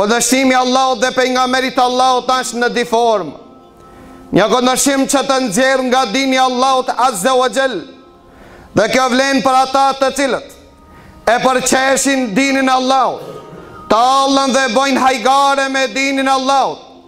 Kundërshtimi i Allahut dhe pejgamberit Allahut asht në dy forma. Një kundërshtim që të nxjerr nga dini i Allahut azze wa xhel. Dhe kjo vlen për ata të cilët e përqeshin dinin e Allahut, tallen dhe bojnë hajgare me dinin e Allahut.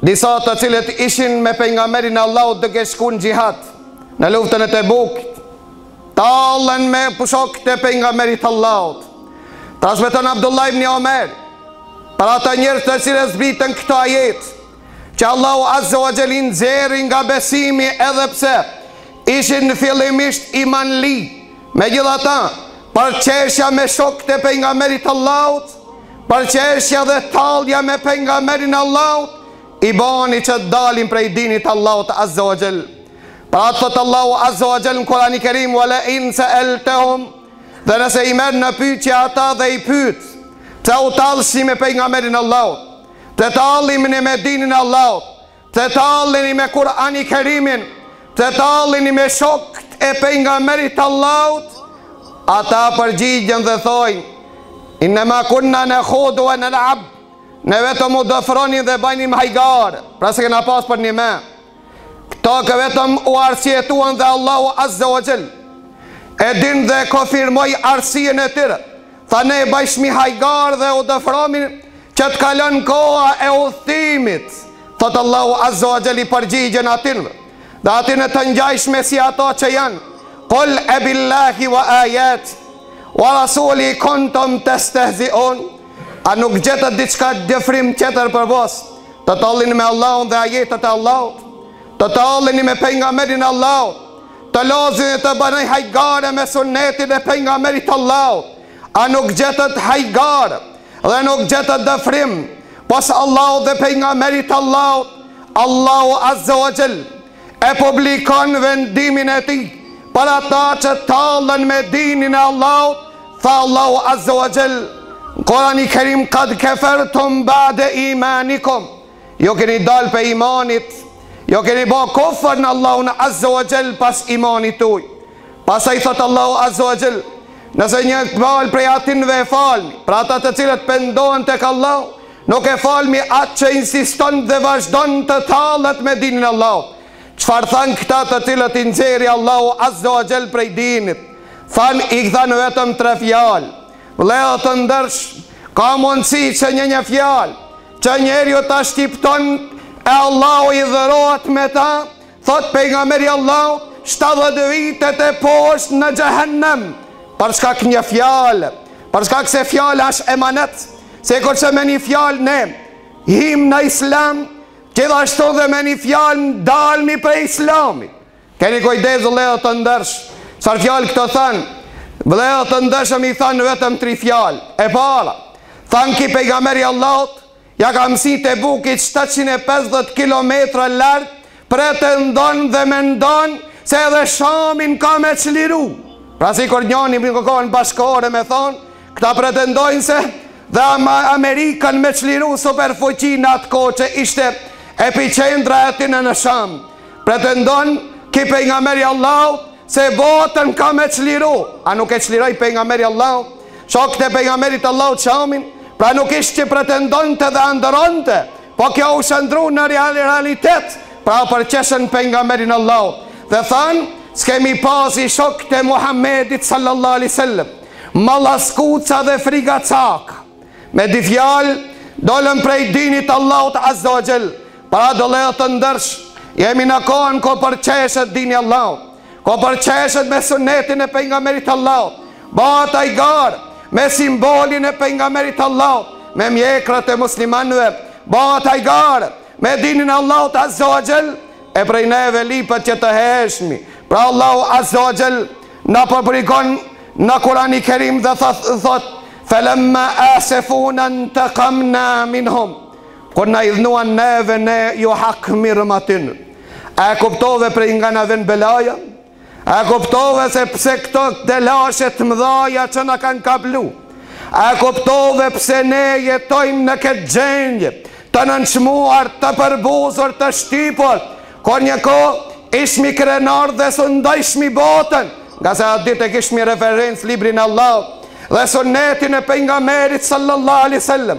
Disa të cilët ishin me pejgamberin e Allahut duke shkuar në xhihad, në luftën e Tebukit, tallen me shokët e pejgamberit të Allahut. Transmeton Abdullah ibn Omer, për ata njerëz të cilët zbritën këto ajete, që Allahu Azza wa Jall i nxjerri nga besimi edhe pse ishin fillimisht imanli. Megjithatë, përqeshja me shokët e pejgamberit të Allahut, Përqeshja dhe tallja me Pejgamberin e Allahut i bani që të dalin prej dinit të Allahut Azza wa Jall. Pra thot Allahu Azza wa Jall në Kur'an i Kerim wa la in sa'altahum dhe nëse i merr në pyetje ata dhe i pyet pse u tallshi me Pejgamberin e Allahut, pse talleni me dinin e Allahut, Pse talleni me Kur'ani Kerimin, pse talleni me shokët e pejgamberit të Allahut, ata përgjigjen dhe thojnë: Innema kunna nakhudu wa nal'ab. Ne vetëm u dëfronim dhe bajnim hajgar, pra s'e kena pas përnjime. Këto që vetëm u arsyetuan dhe Allahu Azza wa Jall e din dhe konfirmoi arsyen e tyre. Tha ne bajshmi hajgar dhe u dëfronim që të kalon koha e udhëtimit, thotë Allahu azze wa xhel i përgjigjen atinve dhe atinve të ngjajshme si ato që janë, Kul ebillahi wa ajati wa rasuli kuntum testehziun, a nuk gjetët diçka dëfrim tjetër përpos të tallini me Allahun dhe ajetet e Allahut, të talleni me pejgamberin e Allahut, të lozni e të bani hajgare me sunnetin e pejgamberit Allahut a nuk gjetët hajgar dhe nuk gjetët dëfrim pos Allahut dhe pejgamberit Allahut Allahu azze wa xhel e publikon vendimin e tij për ata që tallen me dinin e Allahut tha Allahu azze wa xhel Kurani Kerim kad kefertum ba'de imanikum Ju keni dalë prej imanit Ju keni bo kufër në Allahun Azze wa Xhel pas imanit tuj Pastaj thot Allahu Azze wa Xhel Nëse një palë prej atinve e falmi Pra ata të cilët pendohen tek Allahu Nuk e falmi atë që insiston dhe vazhdon të tallet me dinin e Allahut Çfarë thanë këta të cilët i nxeri Allahu Azze wa Xhel prej dinit Thanë i thanë vetëm tre fjalë Vëllezër të ndershëm Ka mundësi që një një fjalë Që njeriu ta shqipton e Allahu hidhërohet me ta, thot pejgamberi Allahu, 70 vite teposhtë në xhehenem. Për shkak një fjalë, për shkak se fjala është emanet, sikurse me një fjalë ne him në Islam, gjithashtu dhe me një fjalë dalmi prej Islamit. Keni kujdes vëllezër të ndershëm, çfarë fjalë këto thanë? Vëllezër të ndershëm i thanë vetëm tri fjalë. E para, thanë ky pejgamberi Allahut ja ka mësi te buki shtatëqind e pesëdhjetë kilometra lart pretendon dhe mendon se edhe Shamin ka me çliru. Pra sikur njëri në kohën bashkëkohore me thonë, këta pretendojnë se dhe Amerikën me çliru superfuqi në atë kohë që ishte epiqendra e tyre në Sham. Pretendon ky pejgamberi Allahut se botën ka me çliru. A nuk e çliroi pejgamberi Allahut? Shokët e pejgamberit Allahut Shamin, pra nuk ishte që pretendonte dhe andëronte, po kjo u shëndrru në realitet, pra përqeshën pejgamberin Allahut. Dhe thanë, s'kemi pa si shokët e Muhammedit sallallahu alaihi wasallam, llaskuca dhe frikacakë. Me dy fjalë, dolën prej dinit Allahut azza wa jall. Pra vëllezër të ndershëm, jemi në kohën ku përqeshet dini Allahut, ku përqeshet me sunetin e pejgamberit Allahut, bahet hajgare, me simbolin e pejgamberit Allahut, me mjekrat e muslimanve, bahet hajgare, me dinin e Allahut azze ve xhel, e prej neve lypet që të heshmi, pra Allahu azze ve xhel, na po tregon në Kurani kerim dhe thot, felemma asefuna ntekamna minhum, Kur na hidhnuan neve ne ju hakmirëm atyne. A e kuptove prej nga na vjen belaja? A e kuptove se pse këto telashe të mëdhaja që na kanë kaplu? A e kuptove pse ne jetojmë në këtë gjendje, të nënçmuar, të përbuzur, të shtypur, kur një kohë ishmi krenarë dhe sundojshmi botën, ngase atë ditë e kishmi referencë librin e Allahut dhe sunnetin e Pejgamberit sallallahu alejhi wasallam.